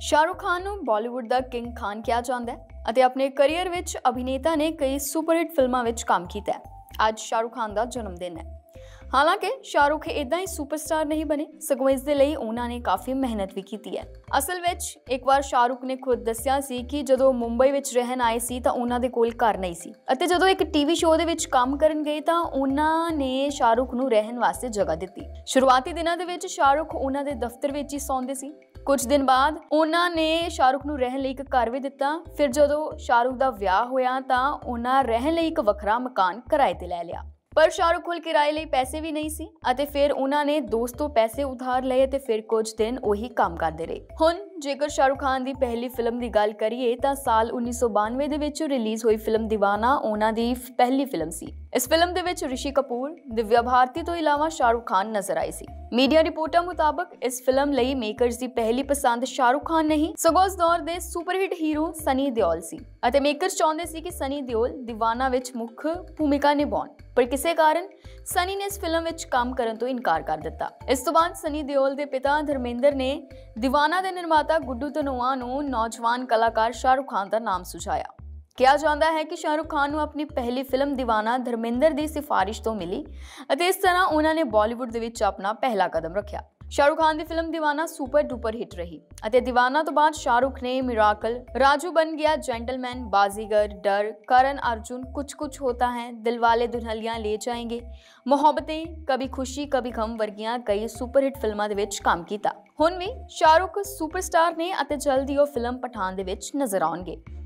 ਸ਼ਾਹਰੁਖ ਖਾਨ ਨੂੰ ਬਾਲੀਵੁੱਡ ਦਾ ਕਿੰਗ ਖਾਨ ਕਿਹਾ ਜਾਂਦਾ ਹੈ ਅਤੇ ਆਪਣੇ ਕੈਰੀਅਰ ਵਿੱਚ ਅਭਿਨੇਤਾ ਨੇ ਕਈ ਸੁਪਰਹਿੱਟ ਫਿਲਮਾਂ ਵਿੱਚ ਕੰਮ ਕੀਤਾ ਹੈ। ਅੱਜ ਸ਼ਾਹਰੁਖ ਖਾਨ ਦਾ ਜਨਮ ਦਿਨ ਹੈ। ਹਾਲਾਂਕਿ ਸ਼ਾਹਰੁਖ ਇਦਾਂ ਹੀ ਸੁਪਰਸਟਾਰ ਨਹੀਂ ਬਣੇ, ਸਗੋਂ ਇਸ ਦੇ ਲਈ ਉਹਨਾਂ ਨੇ ਕਾਫੀ ਮਿਹਨਤ ਵੀ ਕੀਤੀ ਹੈ। ਅਸਲ ਵਿੱਚ ਇੱਕ ਵਾਰ ਸ਼ਾਹਰੁਖ ਨੇ ਖੁਦ ਦੱਸਿਆ ਸੀ ਕਿ ਜਦੋਂ ਮੁੰਬਈ ਵਿੱਚ ਰਹਿਣ ਆਏ ਸੀ ਤਾਂ ਉਹਨਾਂ ਦੇ ਕੋਲ ਘਰ ਨਹੀਂ ਸੀ ਅਤੇ ਜਦੋਂ ਇੱਕ ਟੀਵੀ ਸ਼ੋਅ ਦੇ ਵਿੱਚ ਕੰਮ ਕਰਨ ਗਏ ਤਾਂ ਉਹਨਾਂ ਨੇ ਸ਼ਾਹਰੁਖ ਨੂੰ ਰਹਿਣ ਵਾਸਤੇ ਜਗ੍ਹਾ ਦਿੱਤੀ। ਸ਼ੁਰੂਆਤੀ ਦਿਨਾਂ ਦੇ ਵਿੱਚ ਸ਼ਾਹਰੁਖ ਉਹਨਾਂ ਦੇ ਦਫ਼ਤਰ ਵਿੱਚ ਹੀ ਸੌਂਦੇ ਸੀ ਕੁਝ ਦਿਨ ਬਾਅਦ ਉਹਨਾਂ ਨੇ ਸ਼ਾਹਰੁਖ ਨੂੰ ਰਹਿਣ ਲਈ ਇੱਕ ਘਰ ਵੀ ਦਿੱਤਾ। ਫਿਰ ਜਦੋਂ ਸ਼ਾਹਰੁਖ ਦਾ ਵਿਆਹ ਹੋਇਆ ਤਾਂ ਉਹਨਾਂ ਰਹਿਣ ਲਈ ਇੱਕ ਵੱਖਰਾ ਮਕਾਨ ਕਿਰਾਏ ਤੇ ਲੈ ਲਿਆ। ਪਰ ਸ਼ਾਹਰੁਖ ਕੋਲ ਕਿਰਾਏ ਲਈ ਪੈਸੇ ਵੀ ਨਹੀਂ ਸੀ ਅਤੇ ਫਿਰ ਉਹਨਾਂ ਨੇ ਦੋਸਤ ਪੈਸੇ ਉਧਾਰ ਲਏ ਤੇ ਫਿਰ ਕੁਝ ਦਿਨ ਉਹੀ ਕੰਮ ਕਰਦੇ ਰਹੇ। ਹੁਣ ਜੇਕਰ ਸ਼ਾਹਰੁਖ ਖਾਨ ਦੀ ਪਹਿਲੀ ਫਿਲਮ ਦੀ ਗੱਲ ਕਰੀਏ ਤਾਂ ਸਾਲ 1992 ਦੇ ਵਿੱਚ ਰਿਲੀਜ਼ ਹੋਈ ਫਿਲਮ ਦੀਵਾਨਾ ਉਹਨਾਂ ਦੀ ਪਹਿਲੀ ਫਿਲਮ ਸੀ ਇਸ ਫਿਲਮ ਦੇ ਵਿੱਚ ਰਿਸ਼ੀ ਕਪੂਰ, ਦਿਵਿਆ ਭਾਰਤੀ ਤੋਂ ਇਲਾਵਾ ਸ਼ਾਹਰੁਖ ਖਾਨ ਨਜ਼ਰ ਆਏ ਸੀ। ਮੀਡੀਆ ਰਿਪੋਰਟਾਂ ਮੁਤਾਬਕ ਇਸ ਫਿਲਮ ਲਈ ਮੇਕਰਸ ਦੀ ਪਹਿਲੀ ਪਸੰਦ ਸ਼ਾਹਰੁਖ ਖਾਨ ਨਹੀਂ ਸਗੋਂ ਉਸ ਦੌਰ ਦੇ ਸੁਪਰਹਿਟ ਹੀਰੋ ਸਨੀ ਦਿਓਲ ਸੀ ਅਤੇ ਮੇਕਰਸ ਚਾਹੁੰਦੇ ਸੀ ਕਿ ਸਨੀ ਦਿਓਲ ਦੀਵਾਨਾ ਵਿੱਚ ਮੁੱਖ ਭੂਮਿਕਾ ਨਿਭਾਉਣ ਪਰ ਕਿਸੇ ਕਾਰਨ ਸਨੀ ਨੇ ਇਸ ਫਿਲਮ ਵਿੱਚ ਕੰਮ ਕਰਨ ਤੋਂ ਇਨਕਾਰ ਕਰ ਦਿੱਤਾ। ਇਸ ਤੋਂ ਬਾਅਦ ਸਨੀ ਦਿਓਲ ਦੇ ਪਿਤਾ ਧਰਮਿੰਦਰ ਨੇ ਦੀਵਾਨਾ ਦੇ ਨਿਰਮਾਤਾ ਗੁੱਡੂ ਧਨੋਆ ਨੂੰ ਨੌਜਵਾਨ ਕਲਾਕਾਰ ਸ਼ਾਹਰੁਖ ਖਾਨ ਦਾ ਨਾਮ ਸੁਝਾਇਆ। ਕਿਹਾ ਜਾਂਦਾ ਹੈ ਕਿ ਸ਼ਾਹਰੁਖ ਖਾਨ ਨੂੰ ਆਪਣੀ ਪਹਿਲੀ ਫਿਲਮ دیਵਾਨਾ ਧਰਮਿੰਦਰ ਦੀ ਸਿਫਾਰਿਸ਼ ਤੋਂ ਮਿਲੀ ਅਤੇ ਇਸ ਤਰ੍ਹਾਂ ਉਹਨਾਂ ਨੇ ਬਾਲੀਵੁੱਡ ਦੇ ਵਿੱਚ ਆਪਣਾ ਪਹਿਲਾ ਕਦਮ ਰੱਖਿਆ। ਸ਼ਾਹਰੁਖ ਖਾਨ ਦੀ film Deewana super duper hit ਰਹੀ ਅਤੇ ਦੀਵਾਨਾ ਤੋਂ ਬਾਅਦ ਸ਼ਾਹਰੁਖ ਨੇ ਮਿਰਾਕਲ ਰਾਜੂ ਬਣ ਗਿਆ ਜੈਂਟਲਮੈਨ ਬਾਜ਼ੀਗਰ ਡਰ ਕਰਨ ਅਰਜੁਨ ਕੁਝ ਕੁਝ ਹੋਤਾ ਹੈ ਦਿਲਵਾਲੇ ਦੁਲਹਨੀਆਂ ਲੈ ਜਾਏਗੇ ਮੁਹੱਬਤੇ ਕਭੀ ਖੁਸ਼ੀ ਕਭੀ ਗਮ ਵਰਗੀਆਂ ਕਈ ਸੁਪਰ ਹਿੱਟ ਫਿਲਮਾਂ ਦੇ ਵਿੱਚ ਕੰਮ ਕੀਤਾ ਹੁਣ ਵੀ ਸ਼ਾਹਰੁਖ ਸੁਪਰਸਟਾਰ ਨੇ ਅਤੇ ਜਲਦੀ ਉਹ ਫਿਲਮ ਪਠਾਨ ਦੇ ਵਿੱਚ ਨਜ਼ਰ ਆਉਣਗੇ